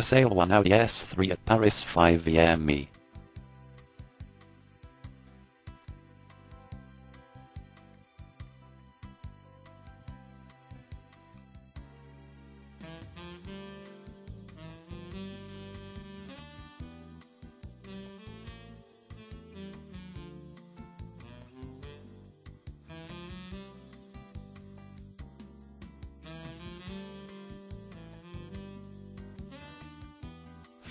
Sale one Audi S3 at Paris 5 VME.